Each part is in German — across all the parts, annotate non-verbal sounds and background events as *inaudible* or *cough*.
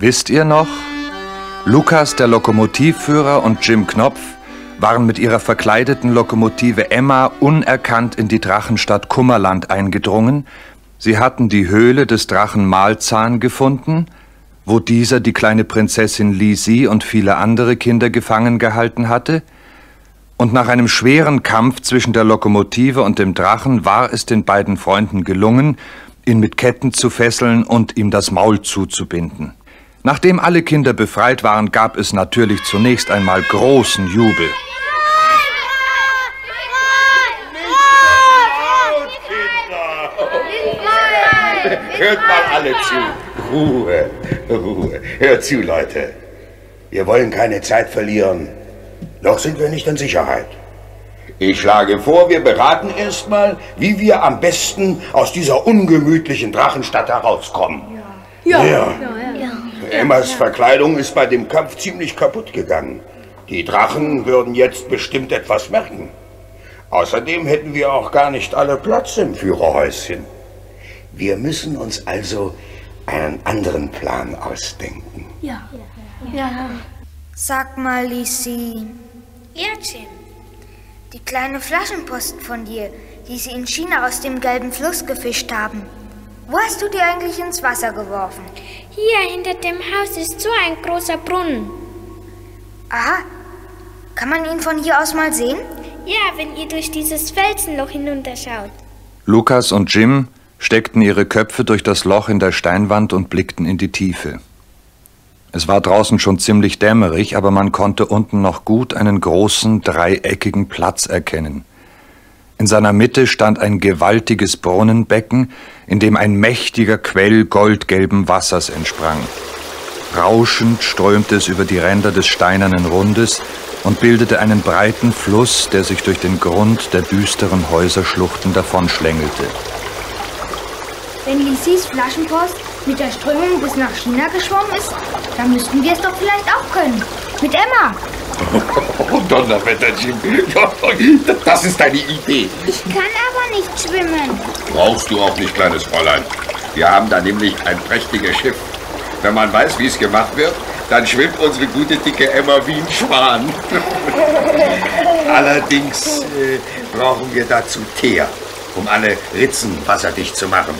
Wisst ihr noch? Lukas, der Lokomotivführer, und Jim Knopf waren mit ihrer verkleideten Lokomotive Emma unerkannt in die Drachenstadt Kummerland eingedrungen. Sie hatten die Höhle des Drachen Malzahn gefunden, wo dieser die kleine Prinzessin Lisi und viele andere Kinder gefangen gehalten hatte. Und nach einem schweren Kampf zwischen der Lokomotive und dem Drachen war es den beiden Freunden gelungen, ihn mit Ketten zu fesseln und ihm das Maul zuzubinden. Nachdem alle Kinder befreit waren, gab es natürlich zunächst einmal großen Jubel. Hört mal alle zu. Ruhe, Ruhe. Hört zu, Leute. Wir wollen keine Zeit verlieren. Noch sind wir nicht in Sicherheit. Ich schlage vor, wir beraten erstmal, wie wir am besten aus dieser ungemütlichen Drachenstadt herauskommen. Ja. ja. ja. Emmas Verkleidung ist bei dem Kampf ziemlich kaputt gegangen. Die Drachen würden jetzt bestimmt etwas merken. Außerdem hätten wir auch gar nicht alle Platz im Führerhäuschen. Wir müssen uns also einen anderen Plan ausdenken. Ja. Ja. Sag mal, Lisi. Ja, Jim. Die kleine Flaschenpost von dir, die sie in China aus dem gelben Fluss gefischt haben. Wo hast du die eigentlich ins Wasser geworfen? Hier hinter dem Haus ist so ein großer Brunnen. Aha. Kann man ihn von hier aus mal sehen? Ja, wenn ihr durch dieses Felsenloch hinunterschaut. Lukas und Jim steckten ihre Köpfe durch das Loch in der Steinwand und blickten in die Tiefe. Es war draußen schon ziemlich dämmerig, aber man konnte unten noch gut einen großen, dreieckigen Platz erkennen. In seiner Mitte stand ein gewaltiges Brunnenbecken, in dem ein mächtiger Quell goldgelben Wassers entsprang. Rauschend strömte es über die Ränder des steinernen Rundes und bildete einen breiten Fluss, der sich durch den Grund der düsteren Häuserschluchten davonschlängelte. Wenn Lisis Flaschenpost mit der Strömung bis nach China geschwommen ist, dann müssten wir es doch vielleicht auch können. Mit Emma. *laughs* Oh, Donnerwetter, Jim. Das ist deine Idee. Ich kann aber nicht schwimmen. Brauchst du auch nicht, kleines Fräulein. Wir haben da nämlich ein prächtiges Schiff. Wenn man weiß, wie es gemacht wird, dann schwimmt unsere gute dicke Emma wie ein Schwan. *laughs* Allerdings äh, brauchen wir dazu Teer, um alle Ritzen wasserdicht zu machen.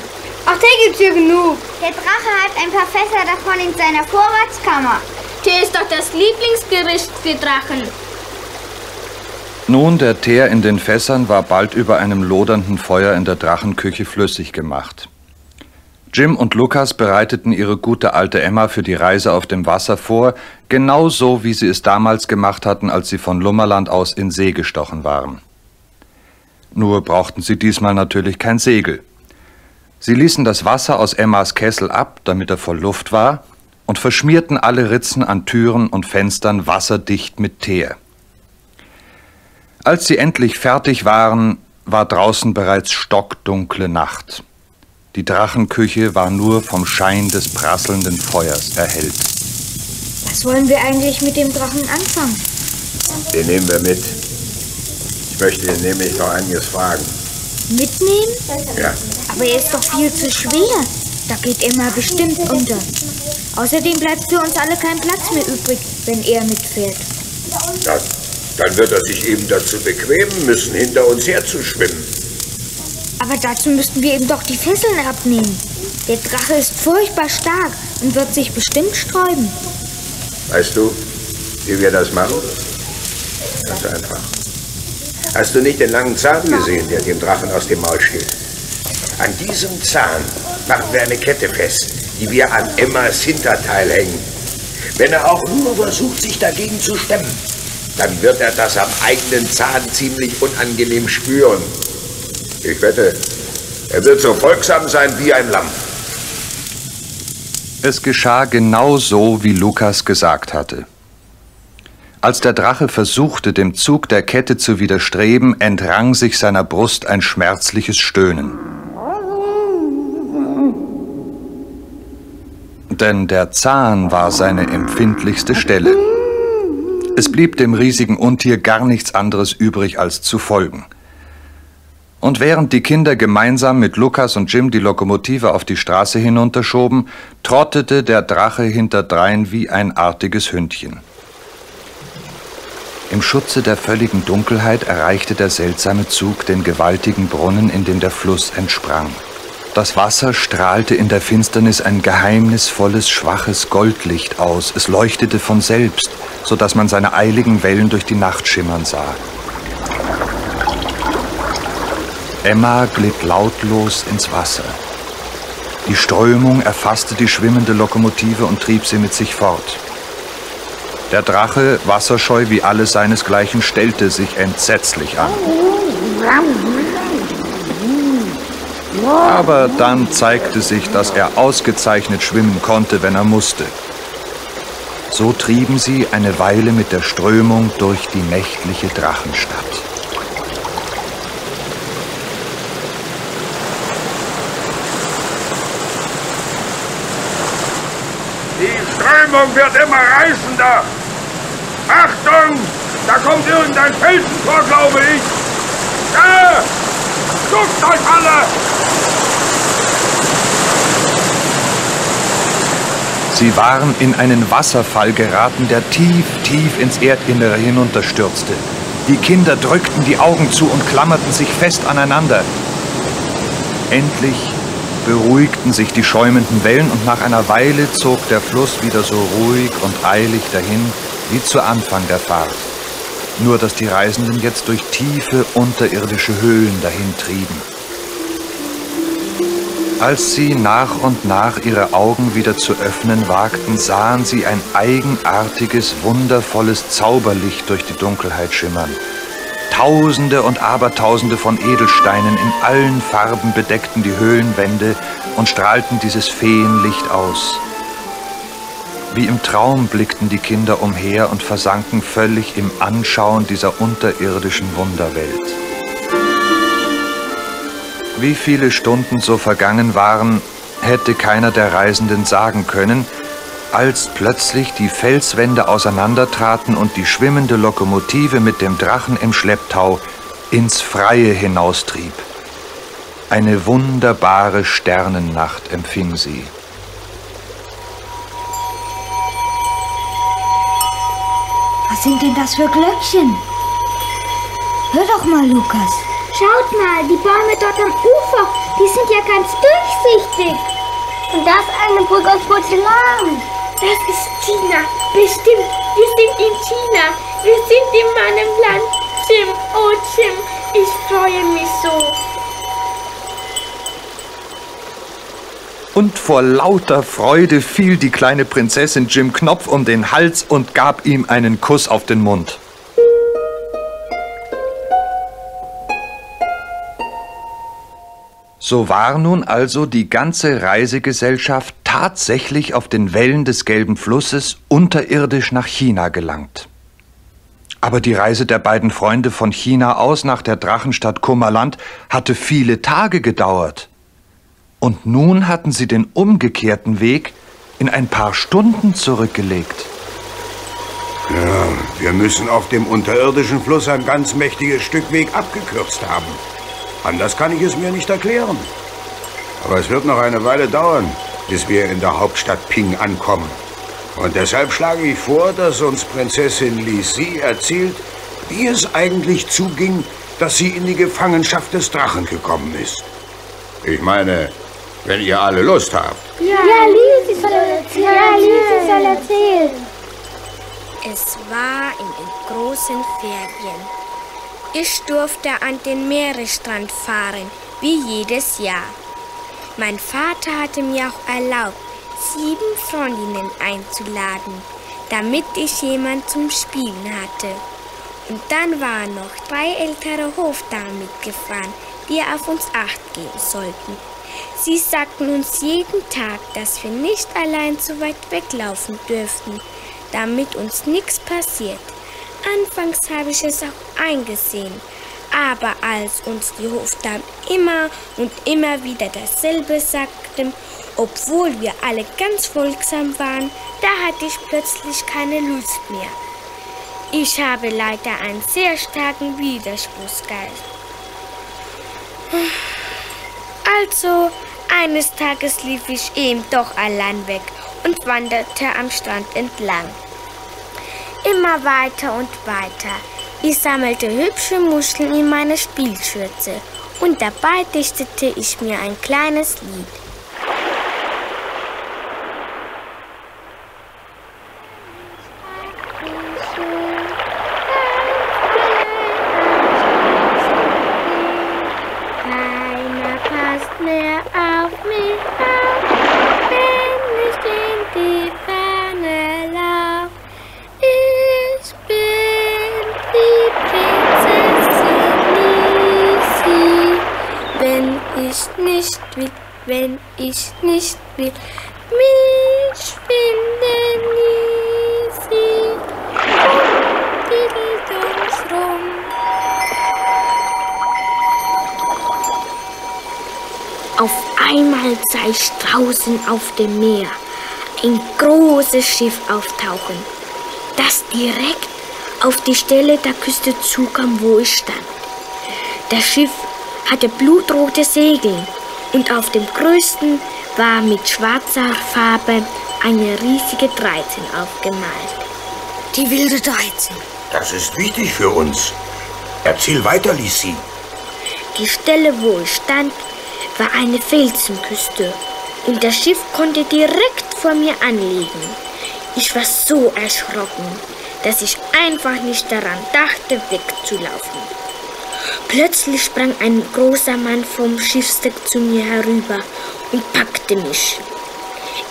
Ach, Tee gibt's hier genug. Der Drache hat ein paar Fässer davon in seiner Vorratskammer. Tee ist doch das Lieblingsgericht für Drachen. Nun, der Teer in den Fässern war bald über einem lodernden Feuer in der Drachenküche flüssig gemacht. Jim und Lukas bereiteten ihre gute alte Emma für die Reise auf dem Wasser vor, genauso wie sie es damals gemacht hatten, als sie von Lummerland aus in See gestochen waren. Nur brauchten sie diesmal natürlich kein Segel. Sie ließen das Wasser aus Emmas Kessel ab, damit er voll Luft war, und verschmierten alle Ritzen an Türen und Fenstern wasserdicht mit Teer. Als sie endlich fertig waren, war draußen bereits stockdunkle Nacht. Die Drachenküche war nur vom Schein des prasselnden Feuers erhellt. Was wollen wir eigentlich mit dem Drachen anfangen? Den nehmen wir mit. Ich möchte ihn nämlich noch einiges fragen. Mitnehmen? Ja. Aber er ist doch viel zu schwer. Da geht Emma bestimmt unter. Außerdem bleibt für uns alle kein Platz mehr übrig, wenn er mitfährt. Dann, dann wird er sich eben dazu bequemen müssen, hinter uns herzuschwimmen. Aber dazu müssten wir ihm doch die Fesseln abnehmen. Der Drache ist furchtbar stark und wird sich bestimmt sträuben. Weißt du, wie wir das machen? Ganz einfach. Hast du nicht den langen Zahn gesehen, der dem Drachen aus dem Maul steht? An diesem Zahn machen wir eine Kette fest, die wir an Emmas Hinterteil hängen. Wenn er auch nur versucht, sich dagegen zu stemmen, dann wird er das am eigenen Zahn ziemlich unangenehm spüren. Ich wette, er wird so folgsam sein wie ein Lamm. Es geschah genau so, wie Lukas gesagt hatte. Als der Drache versuchte, dem Zug der Kette zu widerstreben, entrang sich seiner Brust ein schmerzliches Stöhnen. Denn der Zahn war seine empfindlichste Stelle. Es blieb dem riesigen Untier gar nichts anderes übrig, als zu folgen. Und während die Kinder gemeinsam mit Lukas und Jim die Lokomotive auf die Straße hinunterschoben, trottete der Drache hinterdrein wie ein artiges Hündchen. Im Schutze der völligen Dunkelheit erreichte der seltsame Zug den gewaltigen Brunnen, in dem der Fluss entsprang. Das Wasser strahlte in der Finsternis ein geheimnisvolles, schwaches Goldlicht aus. Es leuchtete von selbst, so dass man seine eiligen Wellen durch die Nacht schimmern sah. Emma glitt lautlos ins Wasser. Die Strömung erfasste die schwimmende Lokomotive und trieb sie mit sich fort. Der Drache, wasserscheu wie alles seinesgleichen, stellte sich entsetzlich an. Aber dann zeigte sich, dass er ausgezeichnet schwimmen konnte, wenn er musste. So trieben sie eine Weile mit der Strömung durch die nächtliche Drachenstadt. Strömung wird immer reißender. Achtung! Da kommt irgendein Felsen vor, glaube ich. Da! Sucht euch alle! Sie waren in einen Wasserfall geraten, der tief, tief ins Erdinnere hinunterstürzte. Die Kinder drückten die Augen zu und klammerten sich fest aneinander. Endlich beruhigten sich die schäumenden Wellen und nach einer Weile zog der Fluss wieder so ruhig und eilig dahin wie zu Anfang der Fahrt. Nur dass die Reisenden jetzt durch tiefe unterirdische Höhlen dahin trieben. Als sie nach und nach ihre Augen wieder zu öffnen wagten, sahen sie ein eigenartiges, wundervolles Zauberlicht durch die Dunkelheit schimmern. Tausende und Abertausende von Edelsteinen in allen Farben bedeckten die Höhlenwände und strahlten dieses Feenlicht aus. Wie im Traum blickten die Kinder umher und versanken völlig im Anschauen dieser unterirdischen Wunderwelt. Wie viele Stunden so vergangen waren, hätte keiner der Reisenden sagen können, als plötzlich die Felswände auseinandertraten und die schwimmende Lokomotive mit dem Drachen im Schlepptau ins Freie hinaustrieb. Eine wunderbare Sternennacht empfing sie. Was sind denn das für Glöckchen? Hör doch mal, Lukas. Schaut mal, die Bäume dort am Ufer, die sind ja ganz durchsichtig. Und da ist eine Brücke aus Porzellan. Das ist China. Bestimmt. Wir sind in China. Wir sind in meinem Land. Jim, oh Jim, ich freue mich so. Und vor lauter Freude fiel die kleine Prinzessin Jim Knopf um den Hals und gab ihm einen Kuss auf den Mund. So war nun also die ganze Reisegesellschaft tatsächlich auf den Wellen des Gelben Flusses unterirdisch nach China gelangt. Aber die Reise der beiden Freunde von China aus nach der Drachenstadt Kummerland hatte viele Tage gedauert. Und nun hatten sie den umgekehrten Weg in ein paar Stunden zurückgelegt. Ja, wir müssen auf dem unterirdischen Fluss ein ganz mächtiges Stück Weg abgekürzt haben. Anders kann ich es mir nicht erklären. Aber es wird noch eine Weile dauern, bis wir in der Hauptstadt Ping ankommen. Und deshalb schlage ich vor, dass uns Prinzessin Li Si erzählt, wie es eigentlich zuging, dass sie in die Gefangenschaft des Drachen gekommen ist. Ich meine, wenn ihr alle Lust habt. Ja, ja Lisi soll erzählen. Ja, Lisi soll erzählen. Es war in den großen Ferien. Ich durfte an den Meeresstrand fahren, wie jedes Jahr. Mein Vater hatte mir auch erlaubt, sieben Freundinnen einzuladen, damit ich jemand zum Spielen hatte. Und dann waren noch drei ältere Hofdamen mitgefahren, die auf uns acht geben sollten. Sie sagten uns jeden Tag, dass wir nicht allein zu weit weglaufen dürften, damit uns nichts passiert. Anfangs habe ich es auch eingesehen, aber als uns die Hofdamen immer und immer wieder dasselbe sagten, obwohl wir alle ganz folgsam waren, da hatte ich plötzlich keine Lust mehr. Ich habe leider einen sehr starken Widerspruchsgeist. Also, eines Tages lief ich eben doch allein weg und wanderte am Strand entlang. Immer weiter und weiter. Ich sammelte hübsche Muscheln in meine Spielschürze und dabei dichtete ich mir ein kleines Lied. Will, mich finden. Und die rum. Auf einmal sah ich draußen auf dem Meer ein großes Schiff auftauchen, das direkt auf die Stelle der Küste zukam, wo ich stand. Das Schiff hatte blutrote Segel und auf dem größten war mit schwarzer Farbe eine riesige 13 aufgemalt. Die wilde 13. Das ist wichtig für uns. Erzähl weiter, Lisi. Die Stelle, wo ich stand, war eine Felsenküste und das Schiff konnte direkt vor mir anlegen. Ich war so erschrocken, dass ich einfach nicht daran dachte, wegzulaufen. Plötzlich sprang ein großer Mann vom Schiffsdeck zu mir herüber und packte mich.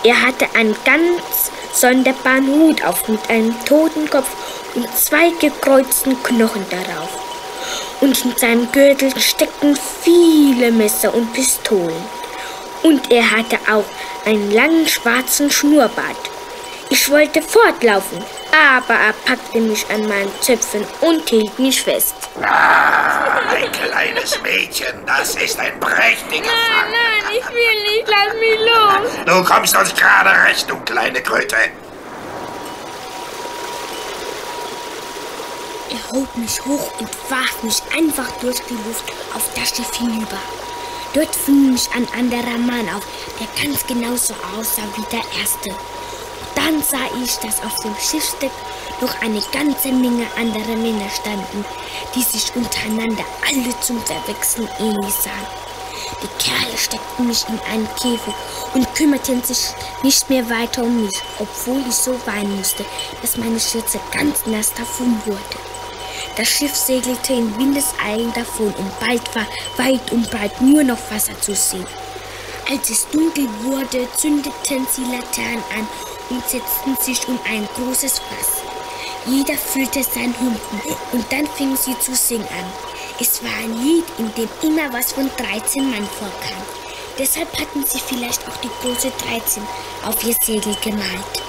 Er hatte einen ganz sonderbaren Hut auf mit einem Totenkopf und zwei gekreuzten Knochen darauf. Und in seinem Gürtel steckten viele Messer und Pistolen. Und er hatte auch einen langen schwarzen Schnurrbart. Ich wollte fortlaufen, aber er packte mich an meinen Zöpfen und hielt mich fest. Ah, ein kleines Mädchen, das ist ein prächtiger Fang. nein, ich will nicht, lass mich los. Du kommst uns gerade recht, du kleine Kröte. Er hob mich hoch und warf mich einfach durch die Luft auf das Schiff hinüber. Dort fing mich ein anderer Mann auf, der ganz genauso aussah wie der erste. Dann sah ich, dass auf dem Schiffsdeck noch eine ganze Menge andere Männer standen, die sich untereinander alle zum Verwechseln ähnlich sahen. Die Kerle steckten mich in einen Käfig und kümmerten sich nicht mehr weiter um mich, obwohl ich so weinen musste, dass meine Schürze ganz nass davon wurde. Das Schiff segelte in Windeseilen davon und bald war weit und breit nur noch Wasser zu sehen. Als es dunkel wurde, zündeten sie Laternen an und setzten sich um ein großes Fass. Jeder füllte seinen Humpen und dann fingen sie zu singen an. Es war ein Lied, in dem immer was von 13 Mann vorkam. Deshalb hatten sie vielleicht auch die große 13 auf ihr Segel gemalt.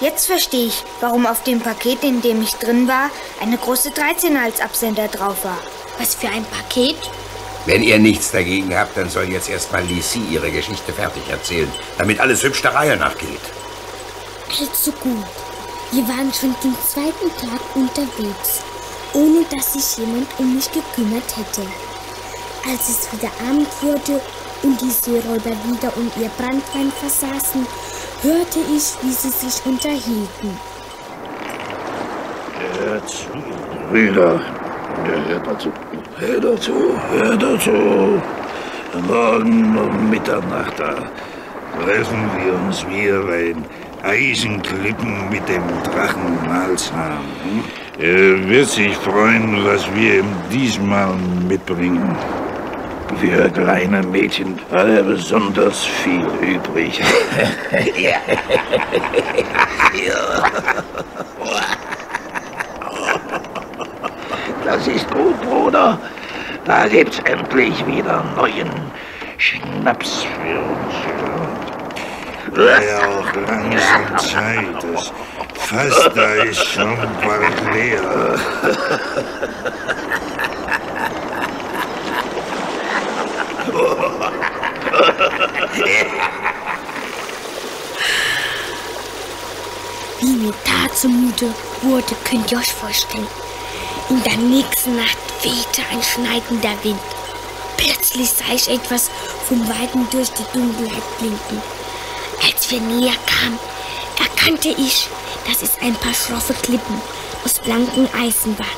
Jetzt verstehe ich, warum auf dem Paket, in dem ich drin war, eine große 13 als Absender drauf war. Was für ein Paket? Wenn ihr nichts dagegen habt, dann soll jetzt erstmal Lisi ihre Geschichte fertig erzählen, damit alles hübsch der Reihe Also gut. Wir waren schon den zweiten Tag unterwegs, ohne dass sich jemand um mich gekümmert hätte. Als es wieder Abend wurde und die Seeräuber wieder um ihr Brandwein versaßen, hörte ich, wie sie sich unterhielten. Hör zu, Brüder. Hör dazu. Hör dazu, hör dazu. Morgen um Mitternacht da treffen wir uns wieder bei den Eisenklippen mit dem Drachen Malzahn. Hm? Er wird sich freuen, was wir ihm diesmal mitbringen. Für kleine Mädchen hat er besonders viel übrig. *laughs* Das ist gut, Bruder. Da gibt's endlich wieder neuen Schnaps für uns. Wäre auch langsam Zeit. Das Fass da ist schon bald leer. Wie mir da zumute wurde, könnt ihr euch vorstellen. In der nächsten Nacht wehte ein schneidender Wind. Plötzlich sah ich etwas vom Weiten durch die Dunkelheit blinken. Wir näher kamen, erkannte ich, dass es ein paar schroffe Klippen aus blankem Eisen waren,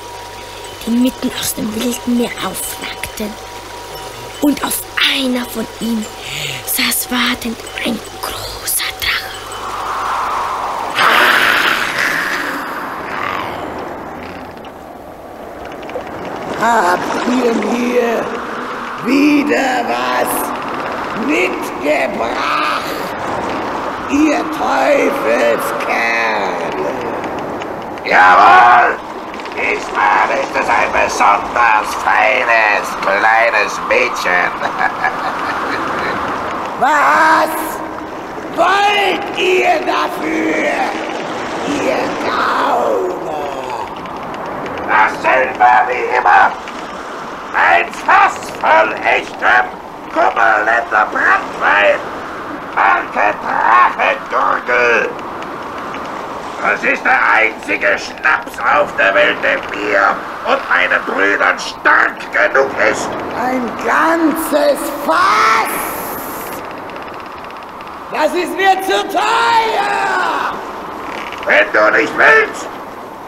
die mitten aus dem wilden Meer aufragten. Und auf einer von ihnen saß wartend ein großer Drache. Habt ihr mir wieder was mitgebracht, ihr Teufelskerle? Jawohl! Diesmal ist es ein besonders feines, kleines Mädchen. *laughs* Was wollt ihr dafür, ihr Gauner? Dasselbe wie immer. Ein Fass voll echtem Kummerländer Brandwein. Marke Drachendurgel. Das ist der einzige Schnaps auf der Welt, der mir und meinen Brüdern stark genug ist. Ein ganzes Fass! Das ist mir zu teuer! Wenn du nicht willst,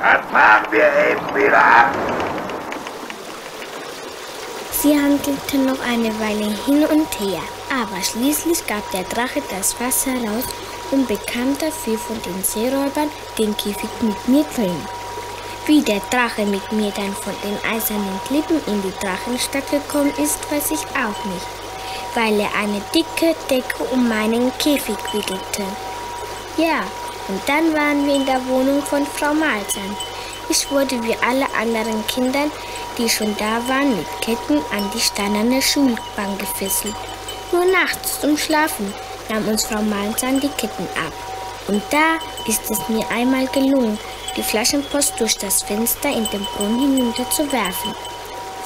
dann fahren wir eben wieder ab. Sie handelten noch eine Weile hin und her, aber schließlich gab der Drache das Wasser raus und bekam dafür von den Seeräubern den Käfig mit mir drin. Wie der Drache mit mir dann von den eisernen Klippen in die Drachenstadt gekommen ist, weiß ich auch nicht, weil er eine dicke Decke um meinen Käfig wickelte. Ja, und dann waren wir in der Wohnung von Frau Malzahn. Ich wurde wie alle anderen Kinder, die schon da waren, mit Ketten an die steinerne Schulbank gefesselt. Nur nachts zum Schlafen nahm uns Frau Malzahn die Ketten ab. Und da ist es mir einmal gelungen, die Flaschenpost durch das Fenster in den Brunnen hinunter zu werfen.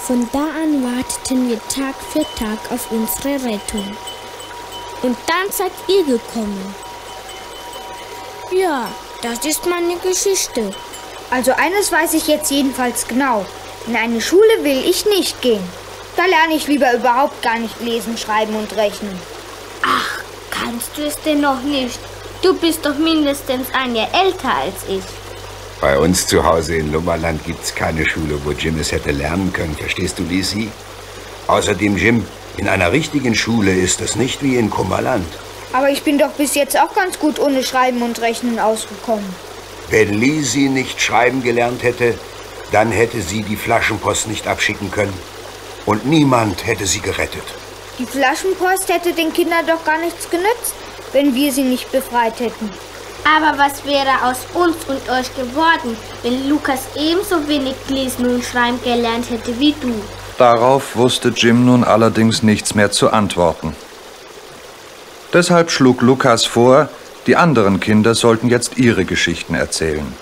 Von da an warteten wir Tag für Tag auf unsere Rettung. Und dann seid ihr gekommen. Ja, das ist meine Geschichte. Also eines weiß ich jetzt jedenfalls genau. In eine Schule will ich nicht gehen. Da lerne ich lieber überhaupt gar nicht lesen, schreiben und rechnen. Ach, kannst du es denn noch nicht? Du bist doch mindestens ein Jahr älter als ich. Bei uns zu Hause in Lummerland gibt's keine Schule, wo Jim es hätte lernen können. Verstehst du, Lisi? Außerdem, Jim, in einer richtigen Schule ist es nicht wie in Kummerland. Aber ich bin doch bis jetzt auch ganz gut ohne Schreiben und Rechnen ausgekommen. Wenn Lisi nicht schreiben gelernt hätte, dann hätte sie die Flaschenpost nicht abschicken können. Und niemand hätte sie gerettet. Die Flaschenpost hätte den Kindern doch gar nichts genützt, wenn wir sie nicht befreit hätten. Aber was wäre aus uns und euch geworden, wenn Lukas ebenso wenig lesen und schreiben gelernt hätte wie du? Darauf wusste Jim nun allerdings nichts mehr zu antworten. Deshalb schlug Lukas vor, die anderen Kinder sollten jetzt ihre Geschichten erzählen.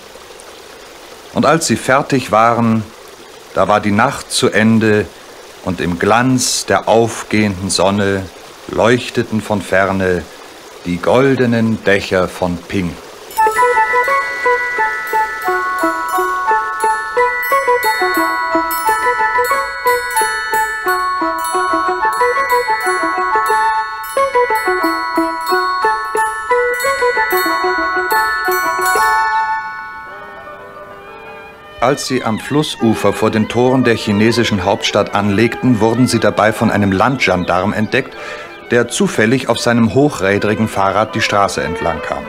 Und als sie fertig waren, da war die Nacht zu Ende und im Glanz der aufgehenden Sonne leuchteten von ferne die goldenen Dächer von Ping. Als sie am Flussufer vor den Toren der chinesischen Hauptstadt anlegten, wurden sie dabei von einem Landgendarm entdeckt, der zufällig auf seinem hochrädrigen Fahrrad die Straße entlang kam.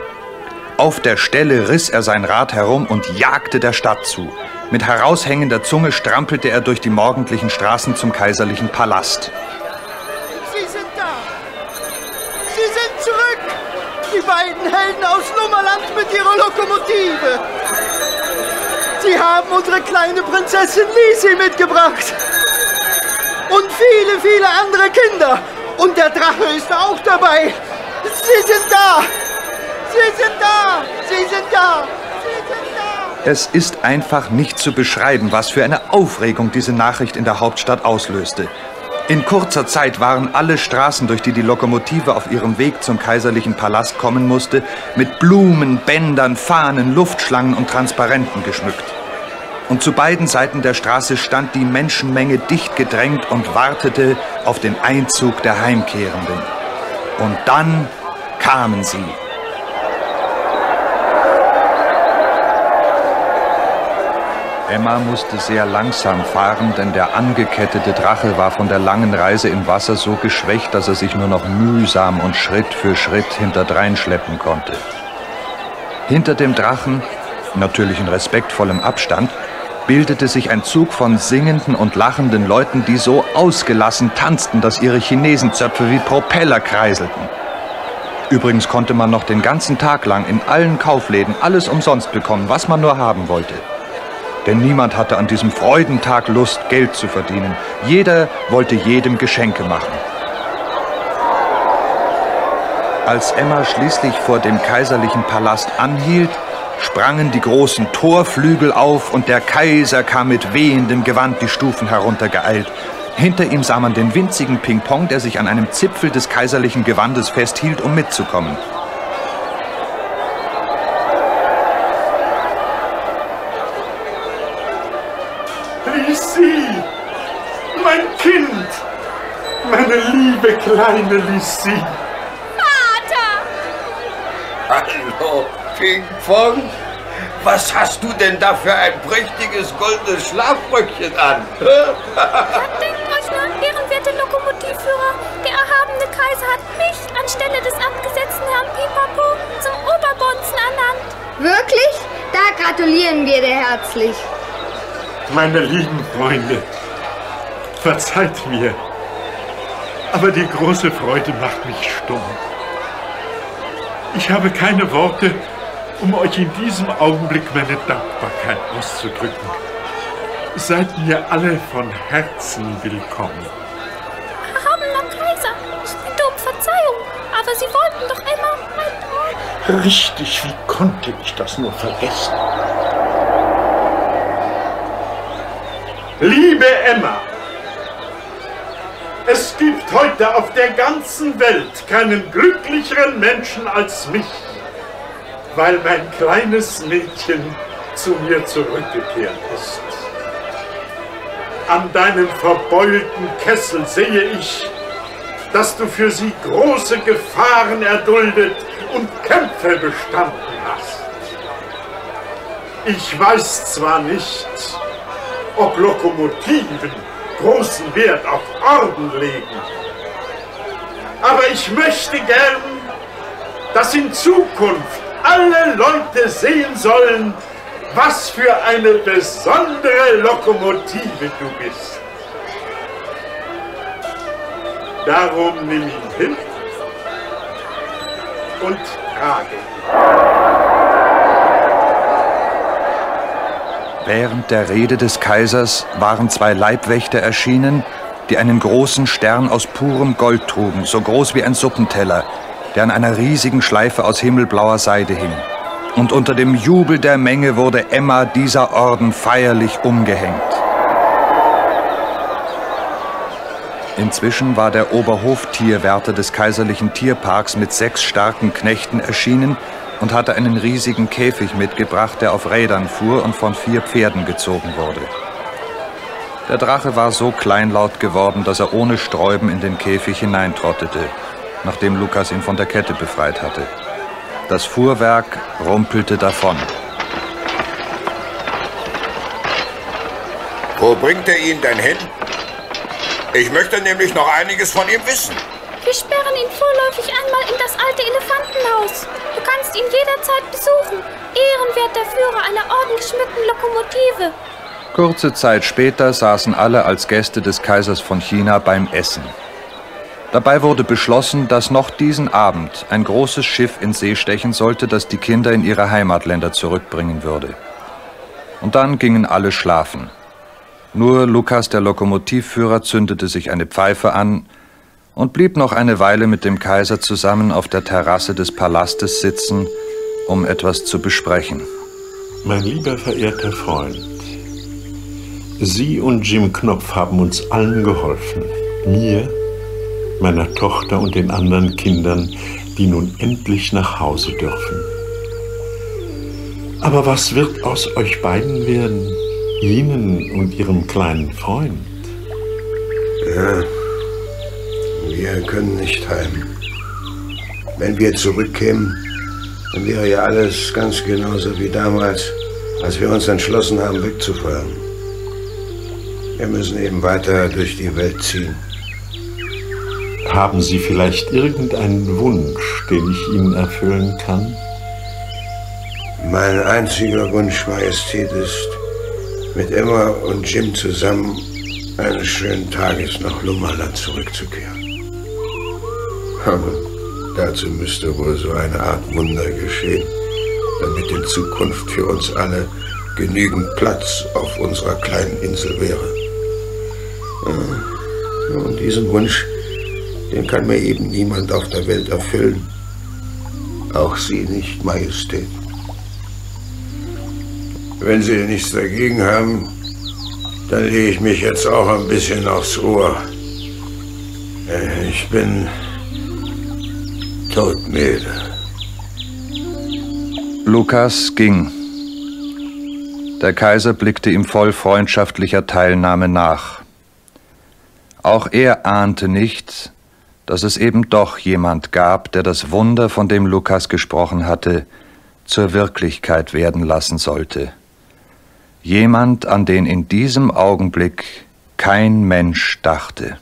Auf der Stelle riss er sein Rad herum und jagte der Stadt zu. Mit heraushängender Zunge strampelte er durch die morgendlichen Straßen zum kaiserlichen Palast. Sie sind da! Sie sind zurück! Die beiden Helden aus Nummerland mit ihrer Lokomotive! Sie haben unsere kleine Prinzessin Lisi mitgebracht! Und viele, viele andere Kinder! Und der Drache ist auch dabei! Sie sind da! Sie sind da! Sie sind da! Es ist einfach nicht zu beschreiben, was für eine Aufregung diese Nachricht in der Hauptstadt auslöste. In kurzer Zeit waren alle Straßen, durch die die Lokomotive auf ihrem Weg zum kaiserlichen Palast kommen musste, mit Blumen, Bändern, Fahnen, Luftschlangen und Transparenten geschmückt. und zu beiden Seiten der Straße stand die Menschenmenge dicht gedrängt und wartete auf den Einzug der Heimkehrenden. Und dann kamen sie. Emma musste sehr langsam fahren, denn der angekettete Drache war von der langen Reise im Wasser so geschwächt, dass er sich nur noch mühsam und Schritt für Schritt hinterdrein schleppen konnte. Hinter dem Drachen, natürlich in respektvollem Abstand, bildete sich ein Zug von singenden und lachenden Leuten, die so ausgelassen tanzten, dass ihre Chinesenzöpfe wie Propeller kreiselten. Übrigens konnte man noch den ganzen Tag lang in allen Kaufläden alles umsonst bekommen, was man nur haben wollte. Denn niemand hatte an diesem Freudentag Lust, Geld zu verdienen. Jeder wollte jedem Geschenke machen. Als Emma schließlich vor dem kaiserlichen Palast anhielt, sprangen die großen Torflügel auf und der Kaiser kam mit wehendem Gewand die Stufen heruntergeeilt. Hinter ihm sah man den winzigen Ping-Pong, der sich an einem Zipfel des kaiserlichen Gewandes festhielt, um mitzukommen. Liebe kleine Lissi. Vater! Hallo, Ping Pong. Was hast du denn da für ein prächtiges goldenes Schlafröckchen an? denkt euch nur, ehrenwerte Lokomotivführer, der erhabene Kaiser hat mich anstelle des abgesetzten Herrn Pipapo zum Oberbonzen ernannt. Wirklich? Da gratulieren wir dir herzlich. Meine lieben Freunde, verzeiht mir. Aber die große Freude macht mich stumm. Ich habe keine Worte, um euch in diesem Augenblick meine Dankbarkeit auszudrücken. Seid mir alle von Herzen willkommen. Erhabener Kaiser, ich bitte um Verzeihung, aber Sie wollten doch immer mein... Richtig, wie konnte ich das nur vergessen? Liebe Emma, es gibt heute auf der ganzen Welt keinen glücklicheren Menschen als mich, weil mein kleines Mädchen zu mir zurückgekehrt ist. An deinem verbeulten Kessel sehe ich, dass du für sie große Gefahren erduldet und Kämpfe bestanden hast. Ich weiß zwar nicht, ob Lokomotiven großen Wert auf Orden legen. Aber ich möchte gern, dass in Zukunft alle Leute sehen sollen, was für eine besondere Lokomotive du bist. Darum nimm ihn hin und trage ihn. Während der Rede des Kaisers waren zwei Leibwächter erschienen, die einen großen Stern aus purem Gold trugen, so groß wie ein Suppenteller, der an einer riesigen Schleife aus himmelblauer Seide hing. Und unter dem Jubel der Menge wurde Emma dieser Orden feierlich umgehängt. Inzwischen war der Oberhoftierwärter des kaiserlichen Tierparks mit sechs starken Knechten erschienen, und hatte einen riesigen Käfig mitgebracht, der auf Rädern fuhr und von vier Pferden gezogen wurde. Der Drache war so kleinlaut geworden, dass er ohne Sträuben in den Käfig hineintrottete, nachdem Lukas ihn von der Kette befreit hatte. Das Fuhrwerk rumpelte davon. Wo bringt er ihn denn hin? Ich möchte nämlich noch einiges von ihm wissen. Wir sperren ihn vorläufig einmal in das alte Elefantenhaus. Kannst ihn jederzeit besuchen. Ehrenwerter Führer einer ordengeschmückten Lokomotive. Kurze Zeit später saßen alle als Gäste des Kaisers von China beim Essen. Dabei wurde beschlossen, dass noch diesen Abend ein großes Schiff in See stechen sollte, das die Kinder in ihre Heimatländer zurückbringen würde. Und dann gingen alle schlafen. Nur Lukas, der Lokomotivführer, zündete sich eine Pfeife an und blieb noch eine Weile mit dem Kaiser zusammen auf der Terrasse des Palastes sitzen, um etwas zu besprechen. Mein lieber verehrter Freund, Sie und Jim Knopf haben uns allen geholfen. Mir, meiner Tochter und den anderen Kindern, die nun endlich nach Hause dürfen. Aber was wird aus euch beiden werden? Ihnen und Ihrem kleinen Freund. Ja, wir können nicht heim. Wenn wir zurückkämen, dann wäre ja alles ganz genauso wie damals, als wir uns entschlossen haben, wegzufahren. Wir müssen eben weiter durch die Welt ziehen. Haben Sie vielleicht irgendeinen Wunsch, den ich Ihnen erfüllen kann? Mein einziger Wunsch, Majestät, ist, mit Emma und Jim zusammen eines schönen Tages nach Lummerland zurückzukehren. Aber dazu müsste wohl so eine Art Wunder geschehen, damit in Zukunft für uns alle genügend Platz auf unserer kleinen Insel wäre. Und diesen Wunsch, den kann mir eben niemand auf der Welt erfüllen. Auch Sie nicht, Majestät. Wenn Sie nichts dagegen haben, dann lege ich mich jetzt auch ein bisschen aufs Ohr. Äh, ich bin todmüde. Lukas ging. Der Kaiser blickte ihm voll freundschaftlicher Teilnahme nach. Auch er ahnte nicht, dass es eben doch jemand gab, der das Wunder, von dem Lukas gesprochen hatte, zur Wirklichkeit werden lassen sollte. Jemand, an den in diesem Augenblick kein Mensch dachte.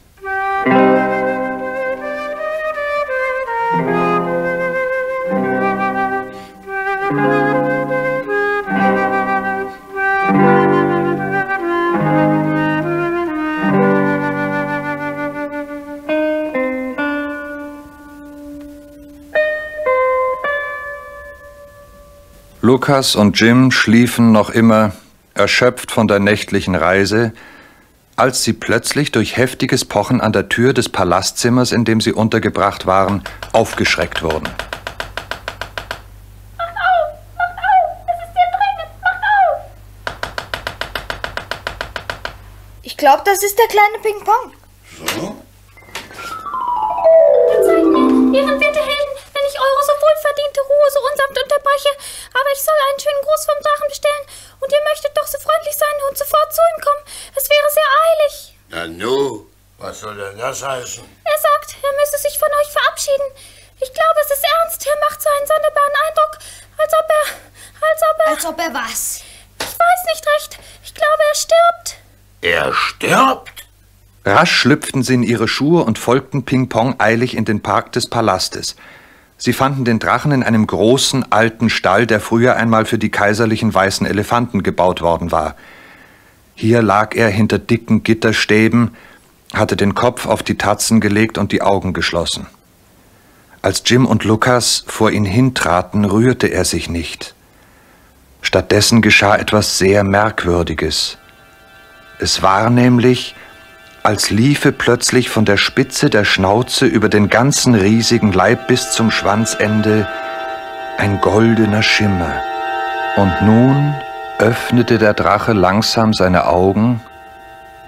Lukas und Jim schliefen noch immer erschöpft von der nächtlichen Reise, als sie plötzlich durch heftiges Pochen an der Tür des Palastzimmers, in dem sie untergebracht waren, aufgeschreckt wurden. Ich glaube, das ist der kleine Ping-Pong. So? Verzeiht mir, ich eure so wohlverdiente Ruhe so unsamt unterbreche, aber ich soll einen schönen Gruß vom Drachen bestellen und ihr möchtet doch so freundlich sein und sofort zu ihm kommen. Es wäre sehr eilig. Na nu, was soll denn das heißen? Er sagt, er müsse sich von euch verabschieden. Ich glaube, es ist ernst. Er macht so einen sonderbaren Eindruck, als ob er. als ob er. Als ob er was? Ich weiß nicht recht. Ich glaube, er stirbt. Er stirbt? Rasch schlüpften sie in ihre Schuhe und folgten Ping Pong eilig in den Park des Palastes. Sie fanden den Drachen in einem großen, alten Stall, der früher einmal für die kaiserlichen weißen Elefanten gebaut worden war. Hier lag er hinter dicken Gitterstäben, hatte den Kopf auf die Tatzen gelegt und die Augen geschlossen. Als Jim und Lukas vor ihn hintraten, rührte er sich nicht. Stattdessen geschah etwas sehr Merkwürdiges. Es war nämlich, als liefe plötzlich von der Spitze der Schnauze über den ganzen riesigen Leib bis zum Schwanzende ein goldener Schimmer. Und nun öffnete der Drache langsam seine Augen,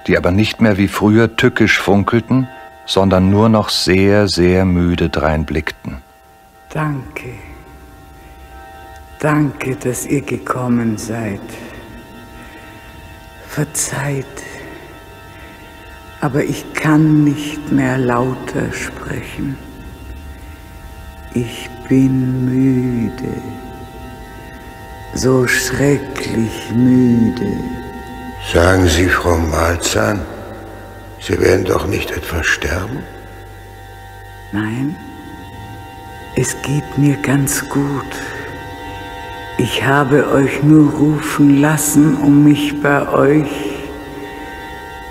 die aber nicht mehr wie früher tückisch funkelten, sondern nur noch sehr, sehr müde dreinblickten. Danke. Danke, dass ihr gekommen seid. Verzeiht, aber ich kann nicht mehr lauter sprechen. Ich bin müde, so schrecklich müde. Sagen Sie, Frau Malzahn, Sie werden doch nicht etwa sterben? Nein, es geht mir ganz gut. Ich habe euch nur rufen lassen, um mich bei euch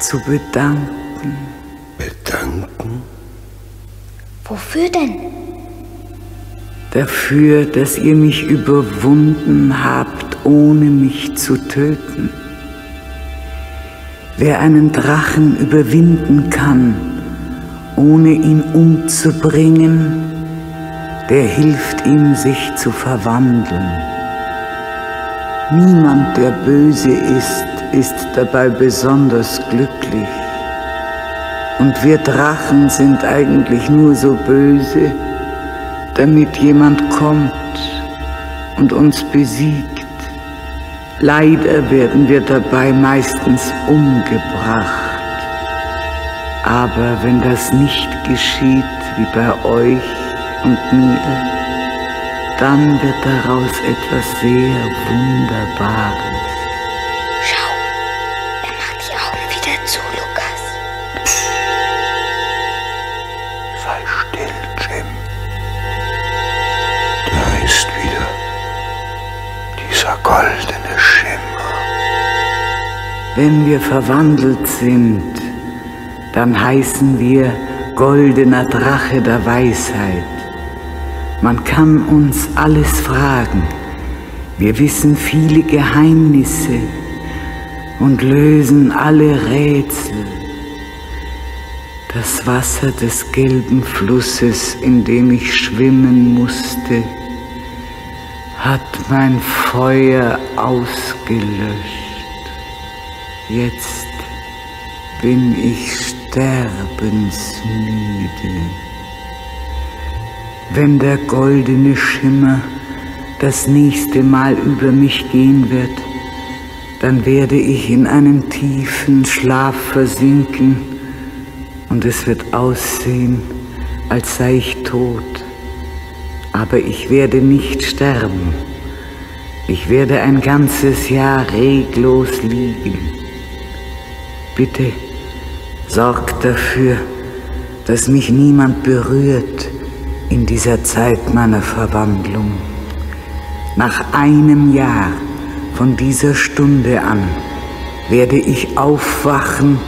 zu bedanken. Bedanken? Wofür denn? Dafür, dass ihr mich überwunden habt, ohne mich zu töten. Wer einen Drachen überwinden kann, ohne ihn umzubringen, der hilft ihm, sich zu verwandeln. Niemand, der böse ist, ist dabei besonders glücklich. Und wir Drachen sind eigentlich nur so böse, damit jemand kommt und uns besiegt. Leider werden wir dabei meistens umgebracht. Aber wenn das nicht geschieht wie bei euch und mir, dann wird daraus etwas sehr Wunderbares. Wenn wir verwandelt sind, dann heißen wir goldener Drache der Weisheit. Man kann uns alles fragen. Wir wissen viele Geheimnisse und lösen alle Rätsel. Das Wasser des gelben Flusses, in dem ich schwimmen musste, hat mein Feuer ausgelöscht. Jetzt bin ich sterbensmüde. Wenn der goldene Schimmer das nächste Mal über mich gehen wird, dann werde ich in einen tiefen Schlaf versinken und es wird aussehen, als sei ich tot. Aber ich werde nicht sterben. Ich werde ein ganzes Jahr reglos liegen. Bitte sorgt dafür, dass mich niemand berührt in dieser Zeit meiner Verwandlung. Nach einem Jahr von dieser Stunde an werde ich aufwachen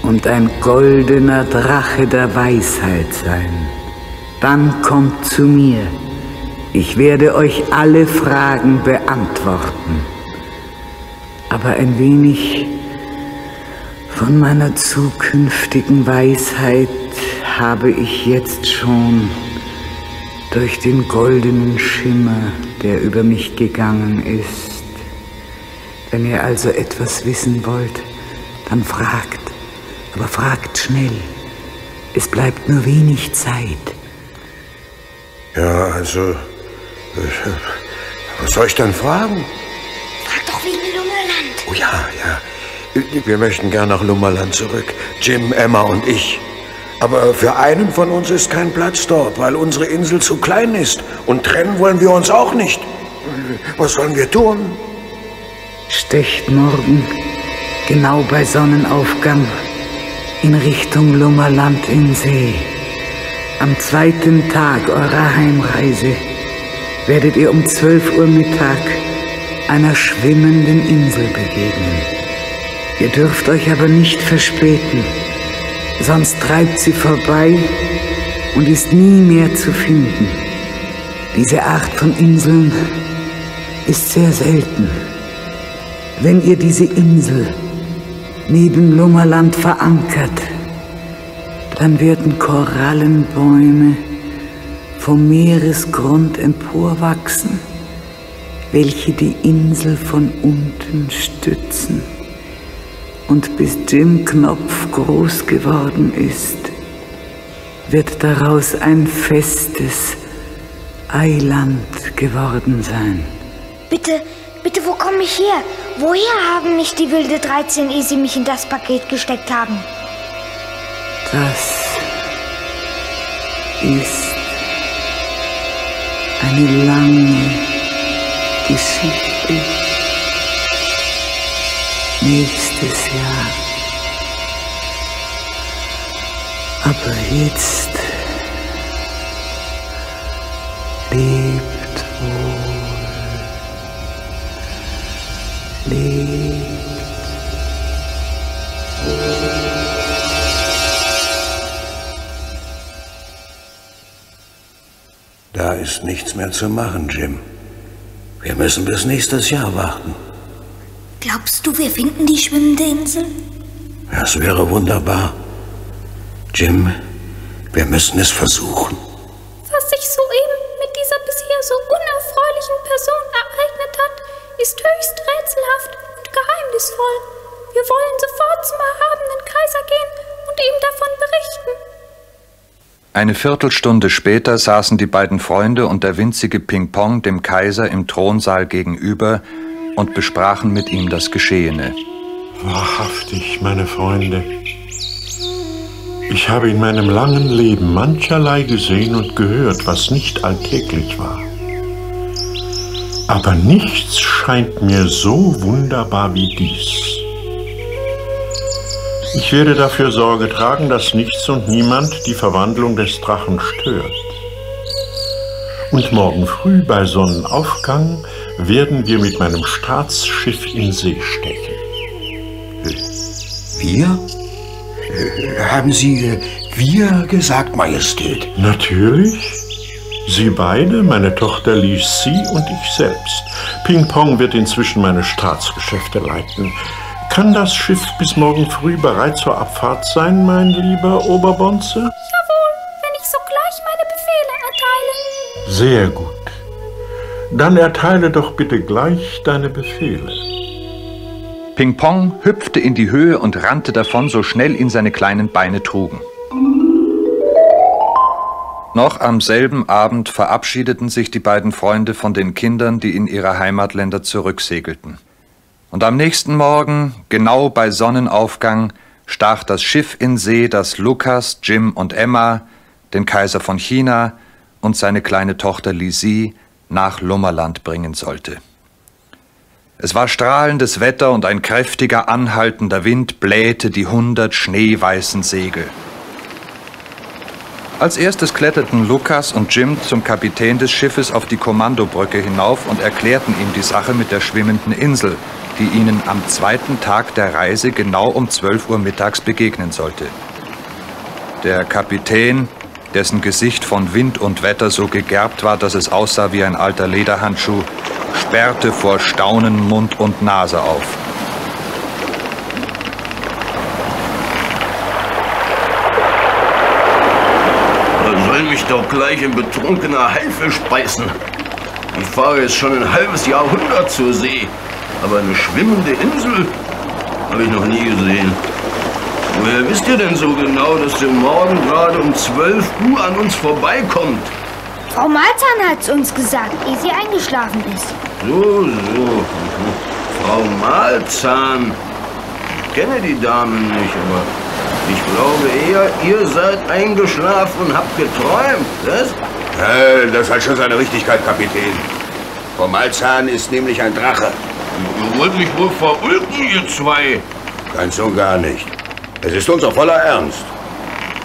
und ein goldener Drache der Weisheit sein. Dann kommt zu mir. Ich werde euch alle Fragen beantworten. Aber ein wenig von meiner zukünftigen Weisheit habe ich jetzt schon durch den goldenen Schimmer, der über mich gegangen ist. Wenn ihr also etwas wissen wollt, dann fragt, aber fragt schnell. Es bleibt nur wenig Zeit. Ja, also. äh, Was soll ich denn fragen? Frag doch wegen Lummerland. Oh ja, ja. Wir möchten gern nach Lummerland zurück. Jim, Emma und ich. Aber für einen von uns ist kein Platz dort, weil unsere Insel zu klein ist. Und trennen wollen wir uns auch nicht. Was sollen wir tun? Stecht morgen, genau bei Sonnenaufgang, in Richtung Lummerland in See. Am zweiten Tag eurer Heimreise werdet ihr um 12 Uhr Mittag einer schwimmenden Insel begegnen. Ihr dürft euch aber nicht verspäten, sonst treibt sie vorbei und ist nie mehr zu finden. Diese Art von Inseln ist sehr selten. Wenn ihr diese Insel neben Lummerland verankert, dann werden Korallenbäume vom Meeresgrund emporwachsen, welche die Insel von unten stützen. Und bis Jim Knopf groß geworden ist, wird daraus ein festes Eiland geworden sein. Bitte, bitte, wo komme ich her? Woher haben mich die wilde 13, ehe sie mich in das Paket gesteckt haben? Das ist eine lange Geschichte. Jahr. Aber jetzt lebt wohl. Lebt Da ist nichts mehr zu machen, Jim. Wir müssen bis nächstes Jahr warten. Glaubst du, wir finden die schwimmende Insel? Das wäre wunderbar. Jim, wir müssen es versuchen. Was sich soeben mit dieser bisher so unerfreulichen Person ereignet hat, ist höchst rätselhaft und geheimnisvoll. Wir wollen sofort zum erhabenen Kaiser gehen und ihm davon berichten. Eine Viertelstunde später saßen die beiden Freunde und der winzige Ping-Pong dem Kaiser im Thronsaal gegenüber, und besprachen mit ihm das Geschehene. Wahrhaftig, meine Freunde, ich habe in meinem langen Leben mancherlei gesehen und gehört, was nicht alltäglich war. Aber nichts scheint mir so wunderbar wie dies. Ich werde dafür Sorge tragen, dass nichts und niemand die Verwandlung des Drachen stört. Und morgen früh bei Sonnenaufgang werden wir mit meinem Staatsschiff in See stechen. Wir? Haben Sie äh, wir gesagt, Majestät? Natürlich. Sie beide, meine Tochter Lucie und ich selbst. Ping Pong wird inzwischen meine Staatsgeschäfte leiten. Kann das Schiff bis morgen früh bereit zur Abfahrt sein, mein lieber Oberbonze? Jawohl, wenn ich sogleich meine Befehle erteile. Sehr gut. Dann erteile doch bitte gleich deine Befehle. Ping Pong hüpfte in die Höhe und rannte davon, so schnell ihn seine kleinen Beine trugen. Noch am selben Abend verabschiedeten sich die beiden Freunde von den Kindern, die in ihre Heimatländer zurücksegelten. Und am nächsten Morgen, genau bei Sonnenaufgang, stach das Schiff in See, das Lukas, Jim und Emma, den Kaiser von China und seine kleine Tochter Lisi nach Lummerland bringen sollte. Es war strahlendes Wetter und ein kräftiger, anhaltender Wind blähte die hundert schneeweißen Segel. Als erstes kletterten Lukas und Jim zum Kapitän des Schiffes auf die Kommandobrücke hinauf und erklärten ihm die Sache mit der schwimmenden Insel, die ihnen am zweiten Tag der Reise genau um 12 Uhr mittags begegnen sollte. Der Kapitän, dessen Gesicht von Wind und Wetter so gegerbt war, dass es aussah wie ein alter Lederhandschuh, sperrte vor Staunen Mund und Nase auf. Da soll mich doch gleich ein betrunkener Haifisch beißen. Ich fahre jetzt schon ein halbes Jahrhundert zur See, aber eine schwimmende Insel habe ich noch nie gesehen. Woher wisst ihr denn so genau, dass der morgen gerade um 12 Uhr an uns vorbeikommt? Frau Malzahn hat's uns gesagt, ehe sie eingeschlafen ist. So, so. *laughs* Frau Malzahn. Ich kenne die Dame nicht, aber ich glaube eher, ihr seid eingeschlafen und habt geträumt, das? Äh, das hat schon seine Richtigkeit, Kapitän. Frau Malzahn ist nämlich ein Drache. Ihr wollt mich wohl verulken, ihr zwei. Ganz und gar nicht. Es ist unser voller Ernst.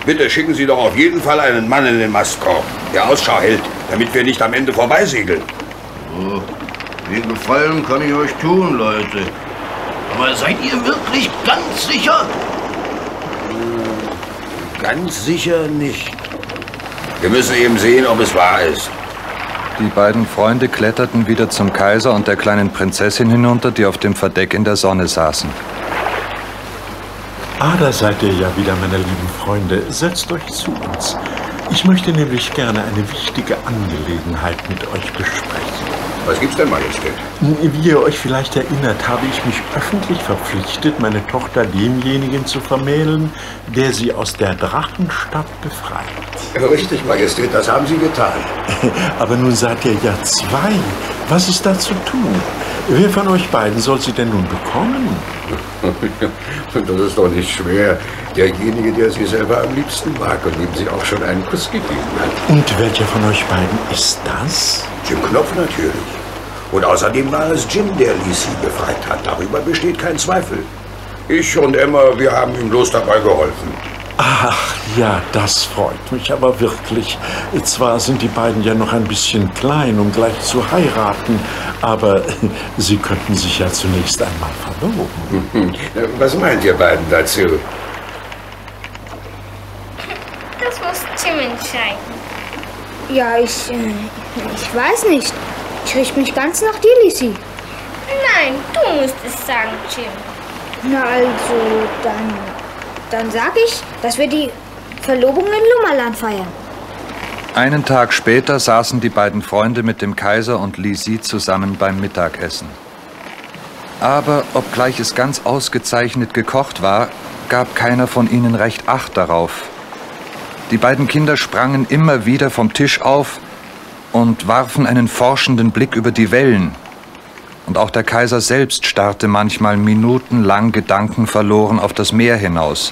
Bitte schicken Sie doch auf jeden Fall einen Mann in den Mastkorb, der Ausschau hält, damit wir nicht am Ende vorbeisegeln. So, den Gefallen kann ich euch tun, Leute. Aber seid ihr wirklich ganz sicher? Ganz sicher nicht. Wir müssen eben sehen, ob es wahr ist. Die beiden Freunde kletterten wieder zum Kaiser und der kleinen Prinzessin hinunter, die auf dem Verdeck in der Sonne saßen. Ah, da seid ihr ja wieder, meine lieben Freunde. Setzt euch zu uns. Ich möchte nämlich gerne eine wichtige Angelegenheit mit euch besprechen. Was gibt's denn, Majestät? Wie ihr euch vielleicht erinnert, habe ich mich öffentlich verpflichtet, meine Tochter demjenigen zu vermählen, der sie aus der Drachenstadt befreit. Richtig, Majestät, das haben Sie getan. *laughs* Aber nun seid ihr ja zwei. Was ist da zu tun? Wer von euch beiden soll sie denn nun bekommen? *laughs* Das ist doch nicht schwer. Derjenige, der Sie selber am liebsten mag und dem Sie auch schon einen Kuss gegeben hat. Und welcher von euch beiden ist das? Jim Knopf natürlich. Und außerdem war es Jim, der Lisi befreit hat. Darüber besteht kein Zweifel. Ich und Emma, wir haben ihm bloß dabei geholfen. Ach ja, das freut mich aber wirklich. Zwar sind die beiden ja noch ein bisschen klein, um gleich zu heiraten, aber *laughs* sie könnten sich ja zunächst einmal verloben. *laughs* Was meint ihr beiden dazu? Das muss Tim entscheiden. Ja, ich, äh, ich weiß nicht. Ich richte mich ganz nach dir, Lisi. Nein, du musst es sagen, Jim. Na also, dann, dann sag ich, dass wir die Verlobung in Lummerland feiern. Einen Tag später saßen die beiden Freunde mit dem Kaiser und Lisi zusammen beim Mittagessen. Aber obgleich es ganz ausgezeichnet gekocht war, gab keiner von ihnen recht Acht darauf. Die beiden Kinder sprangen immer wieder vom Tisch auf und warfen einen forschenden Blick über die Wellen. Und auch der Kaiser selbst starrte manchmal minutenlang gedankenverloren auf das Meer hinaus.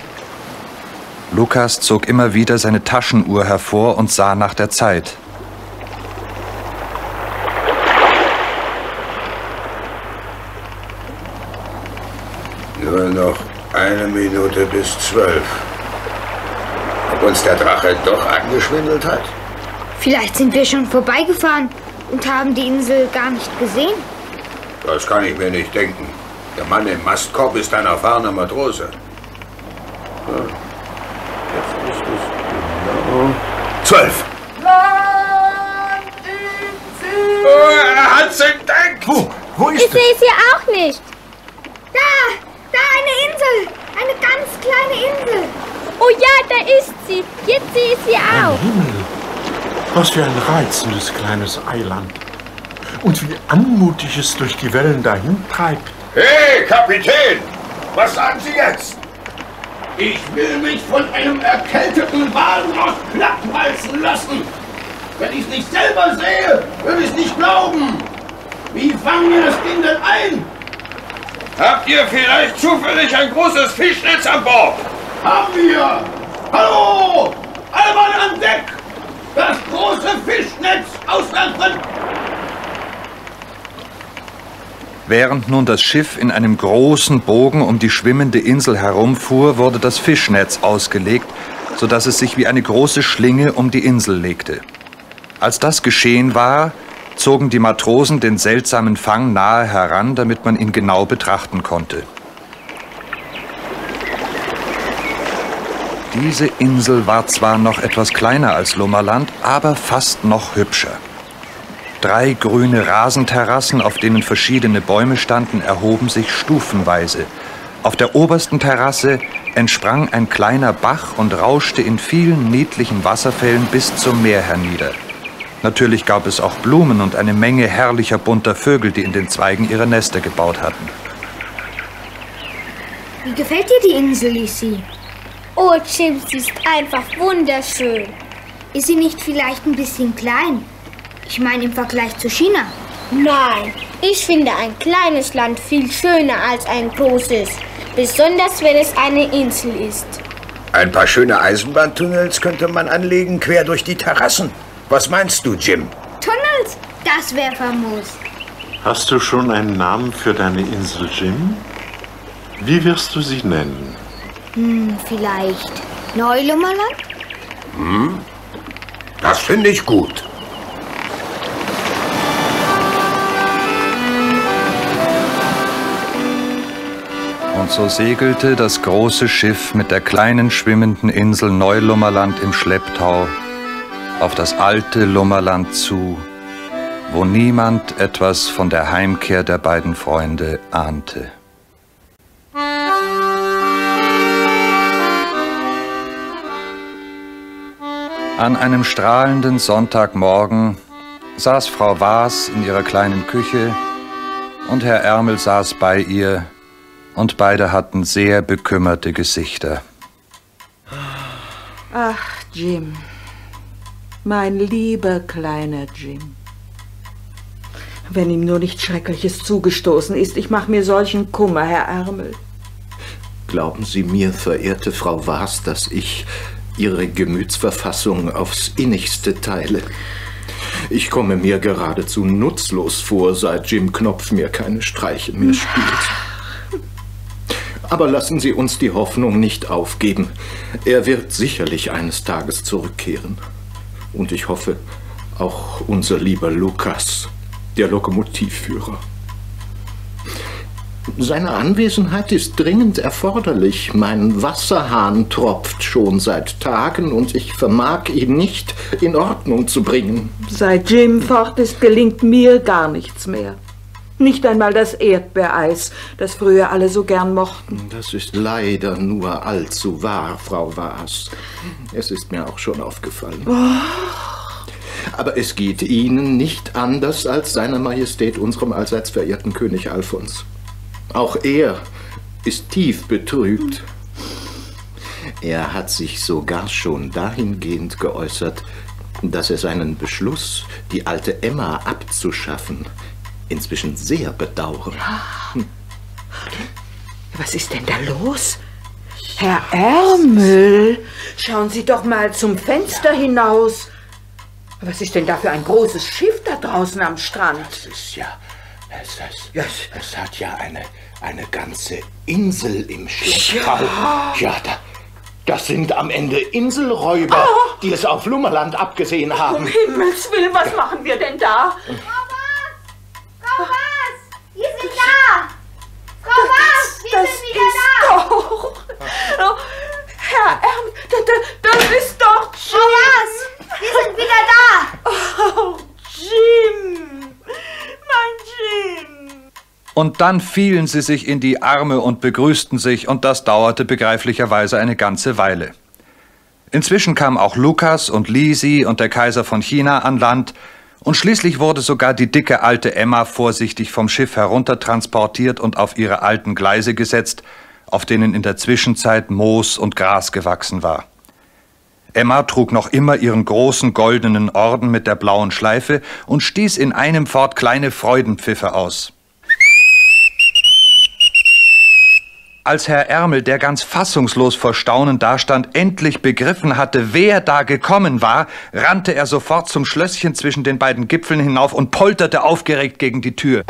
Lukas zog immer wieder seine Taschenuhr hervor und sah nach der Zeit. Nur noch eine Minute bis zwölf. Ob uns der Drache doch angeschwindelt hat? Vielleicht sind wir schon vorbeigefahren und haben die Insel gar nicht gesehen. Das kann ich mir nicht denken. Der Mann im Mastkorb ist ein erfahrener Matrose. Ja. Jetzt ist es genau zwölf. Oh, er hat's entdeckt! Wo? Wo Ich sehe sie auch nicht. Da, da eine Insel. Eine ganz kleine Insel. Oh ja, da ist sie. Jetzt sehe ich sie auch. Himmel! Was für ein reizendes kleines Eiland. Und wie anmutig es durch die Wellen dahin treibt. Hey, Kapitän! Was sagen Sie jetzt? Ich will mich von einem erkälteten Walross plattwalzen lassen. Wenn ich es nicht selber sehe, würde ich es nicht glauben. Wie fangen wir das Ding denn ein? Habt ihr vielleicht zufällig ein großes Fischnetz an Bord? Haben wir! Hallo! Alle Mann an Deck! Das große Fischnetz auswerfen! Während nun das Schiff in einem großen Bogen um die schwimmende Insel herumfuhr, wurde das Fischnetz ausgelegt, sodass es sich wie eine große Schlinge um die Insel legte. Als das geschehen war, zogen die Matrosen den seltsamen Fang nahe heran, damit man ihn genau betrachten konnte. Diese Insel war zwar noch etwas kleiner als Lummerland, aber fast noch hübscher. Drei grüne Rasenterrassen, auf denen verschiedene Bäume standen, erhoben sich stufenweise. Auf der obersten Terrasse entsprang ein kleiner Bach und rauschte in vielen niedlichen Wasserfällen bis zum Meer hernieder. Natürlich gab es auch Blumen und eine Menge herrlicher bunter Vögel, die in den Zweigen ihre Nester gebaut hatten. Wie gefällt dir die Insel, Lisi? Oh, Jim, sie ist einfach wunderschön. Ist sie nicht vielleicht ein bisschen klein? Ich meine im Vergleich zu China. Nein, ich finde ein kleines Land viel schöner als ein großes. Besonders wenn es eine Insel ist. Ein paar schöne Eisenbahntunnels könnte man anlegen quer durch die Terrassen. Was meinst du, Jim? Tunnels? Das wäre famos. Hast du schon einen Namen für deine Insel, Jim? Wie wirst du sie nennen? Hm, vielleicht Neulummerland? Hm? Das finde ich gut. Und so segelte das große Schiff mit der kleinen schwimmenden Insel Neulummerland im Schlepptau auf das alte Lummerland zu, wo niemand etwas von der Heimkehr der beiden Freunde ahnte. An einem strahlenden Sonntagmorgen saß Frau Waas in ihrer kleinen Küche und Herr Ärmel saß bei ihr und beide hatten sehr bekümmerte Gesichter. Ach, Jim. Mein lieber kleiner Jim. Wenn ihm nur nichts Schreckliches zugestoßen ist, ich mache mir solchen Kummer, Herr Ärmel. Glauben Sie mir, verehrte Frau Waas, dass ich Ihre Gemütsverfassung aufs innigste teile. Ich komme mir geradezu nutzlos vor, seit Jim Knopf mir keine Streiche mehr spielt. Aber lassen Sie uns die Hoffnung nicht aufgeben. Er wird sicherlich eines Tages zurückkehren. Und ich hoffe, auch unser lieber Lukas, der Lokomotivführer. Seine Anwesenheit ist dringend erforderlich. Mein Wasserhahn tropft schon seit Tagen und ich vermag ihn nicht in Ordnung zu bringen. Seit Jim fort ist, gelingt mir gar nichts mehr. Nicht einmal das Erdbeereis, das früher alle so gern mochten. Das ist leider nur allzu wahr, Frau Waas. Es ist mir auch schon aufgefallen. Oh. Aber es geht Ihnen nicht anders als seiner Majestät, unserem allseits verehrten König Alfons. Auch er ist tief betrübt. Er hat sich sogar schon dahingehend geäußert, dass er seinen Beschluss, die alte Emma abzuschaffen, inzwischen sehr bedauern. Hm. Was ist denn da los? Herr Ärmel, schauen Sie doch mal zum Fenster hinaus. Was ist denn da für ein großes Schiff da draußen am Strand? Das ist ja. Es, es, es hat ja eine, eine ganze Insel im Schlepptau. Ja, ja da, das sind am Ende Inselräuber, oh. die es auf Lummerland abgesehen haben. Um Himmels Willen, was machen wir denn da? Frau Was! Wir sind da! Frau Was! Wir das sind wieder da! Doch. Oh, Herr Ernst, das, das ist doch Jim! Frau Was! Wir sind wieder da! Oh, Jim! Mein Jim! Und dann fielen sie sich in die Arme und begrüßten sich, und das dauerte begreiflicherweise eine ganze Weile. Inzwischen kamen auch Lukas und Lisi und der Kaiser von China an Land, und schließlich wurde sogar die dicke alte Emma vorsichtig vom Schiff heruntertransportiert und auf ihre alten Gleise gesetzt, auf denen in der Zwischenzeit Moos und Gras gewachsen war. Emma trug noch immer ihren großen goldenen Orden mit der blauen Schleife und stieß in einem fort kleine Freudenpfiffe aus. Als Herr Ärmel, der ganz fassungslos vor Staunen dastand, endlich begriffen hatte, wer da gekommen war, rannte er sofort zum Schlösschen zwischen den beiden Gipfeln hinauf und polterte aufgeregt gegen die Tür.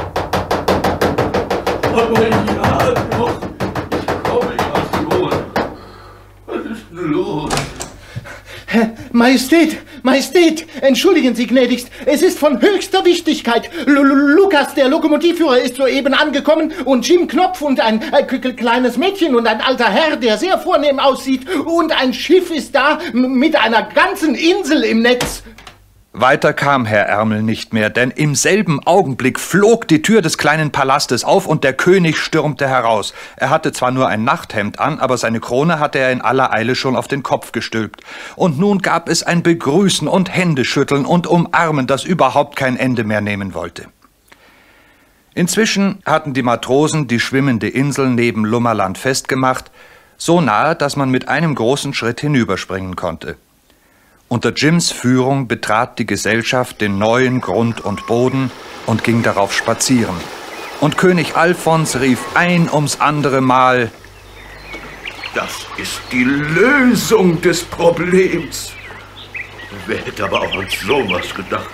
Aber ja, doch. Ich komme wohl. Was ist denn los? Majestät, Majestät, entschuldigen Sie gnädigst, es ist von höchster Wichtigkeit. L Lukas, der Lokomotivführer, ist soeben angekommen und Jim Knopf und ein äh, kleines Mädchen und ein alter Herr, der sehr vornehm aussieht und ein Schiff ist da mit einer ganzen Insel im Netz. Weiter kam Herr Ärmel nicht mehr, denn im selben Augenblick flog die Tür des kleinen Palastes auf und der König stürmte heraus. Er hatte zwar nur ein Nachthemd an, aber seine Krone hatte er in aller Eile schon auf den Kopf gestülpt. Und nun gab es ein Begrüßen und Händeschütteln und Umarmen, das überhaupt kein Ende mehr nehmen wollte. Inzwischen hatten die Matrosen die schwimmende Insel neben Lummerland festgemacht, so nahe, dass man mit einem großen Schritt hinüberspringen konnte. Unter Jims Führung betrat die Gesellschaft den neuen Grund und Boden und ging darauf spazieren. Und König Alfons rief ein ums andere Mal, Das ist die Lösung des Problems. Wer hätte aber auch an sowas gedacht?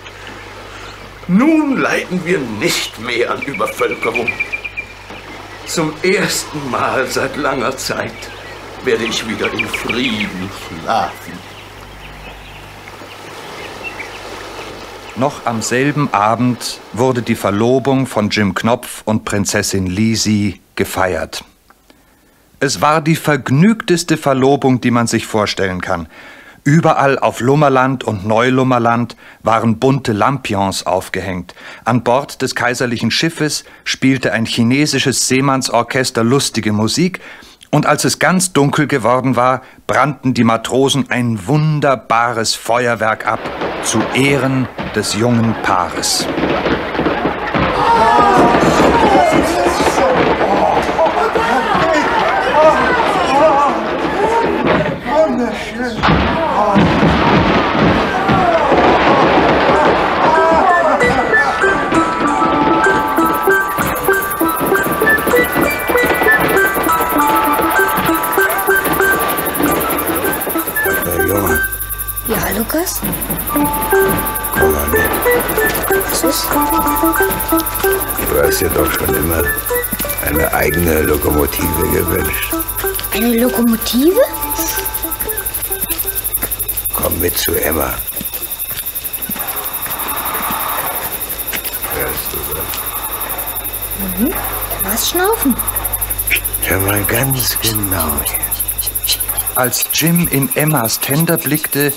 Nun leiden wir nicht mehr an Übervölkerung. Zum ersten Mal seit langer Zeit werde ich wieder in Frieden schlafen. Noch am selben Abend wurde die Verlobung von Jim Knopf und Prinzessin Lisi gefeiert. Es war die vergnügteste Verlobung, die man sich vorstellen kann. Überall auf Lummerland und Neulummerland waren bunte Lampions aufgehängt. An Bord des kaiserlichen Schiffes spielte ein chinesisches Seemannsorchester lustige Musik und als es ganz dunkel geworden war, brannten die Matrosen ein wunderbares Feuerwerk ab zu Ehren des jungen Paares. Lukas? Komm mal mit. Was ist? Du hast dir doch schon immer eine eigene Lokomotive gewünscht. Eine Lokomotive? Komm mit zu Emma. Hörst du das? Mhm. Was schnaufen? Hör mal ganz genau. Als Jim in Emmas Tender blickte,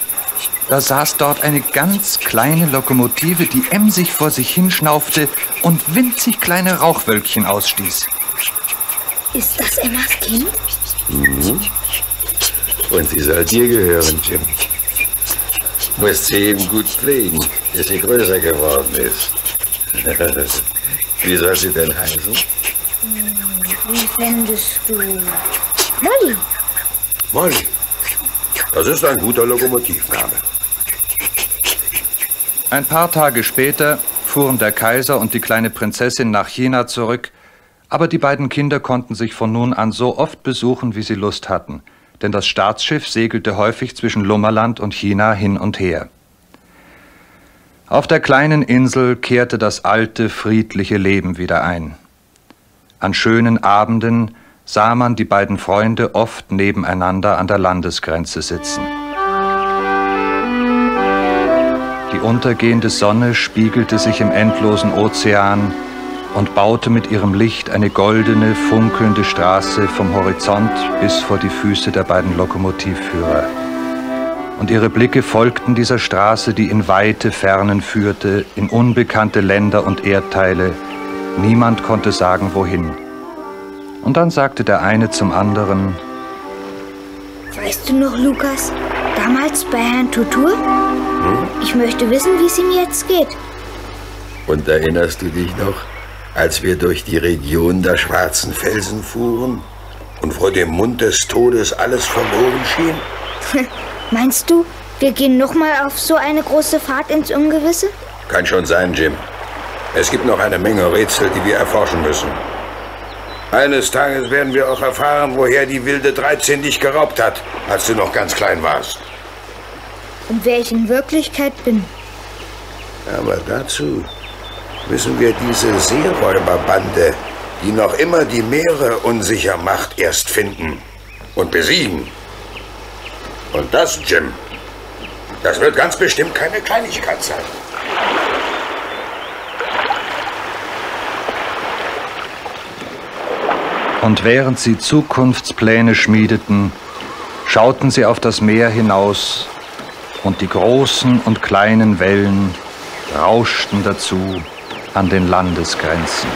da saß dort eine ganz kleine Lokomotive, die emsig vor sich hinschnaufte und winzig kleine Rauchwölkchen ausstieß. Ist das Emmas Kind? Mhm. Und sie soll dir gehören, Jim. Musst sie eben gut pflegen, bis sie größer geworden ist. *laughs* Wie soll sie denn heißen? Wie fändest du? Molly. Molly. Das ist ein guter Lokomotivname. Ein paar Tage später fuhren der Kaiser und die kleine Prinzessin nach China zurück, aber die beiden Kinder konnten sich von nun an so oft besuchen, wie sie Lust hatten, denn das Staatsschiff segelte häufig zwischen Lummerland und China hin und her. Auf der kleinen Insel kehrte das alte, friedliche Leben wieder ein. An schönen Abenden sah man die beiden Freunde oft nebeneinander an der Landesgrenze sitzen. Die untergehende Sonne spiegelte sich im endlosen Ozean und baute mit ihrem Licht eine goldene, funkelnde Straße vom Horizont bis vor die Füße der beiden Lokomotivführer. Und ihre Blicke folgten dieser Straße, die in weite Fernen führte, in unbekannte Länder und Erdteile. Niemand konnte sagen, wohin. Und dann sagte der eine zum anderen, Weißt du noch, Lukas, damals bei Herrn Tutur? Hm? Ich möchte wissen, wie es ihm jetzt geht. Und erinnerst du dich noch, als wir durch die Region der schwarzen Felsen fuhren und vor dem Mund des Todes alles verloren schien? *laughs* Meinst du, wir gehen nochmal auf so eine große Fahrt ins Ungewisse? Kann schon sein, Jim. Es gibt noch eine Menge Rätsel, die wir erforschen müssen. Eines Tages werden wir auch erfahren, woher die wilde 13 dich geraubt hat, als du noch ganz klein warst. Und wer ich in Wirklichkeit bin. Aber dazu müssen wir diese Seeräuberbande, die noch immer die Meere unsicher macht, erst finden und besiegen. Und das, Jim, das wird ganz bestimmt keine Kleinigkeit sein. Und während sie Zukunftspläne schmiedeten, schauten sie auf das Meer hinaus und die großen und kleinen Wellen rauschten dazu an den Landesgrenzen.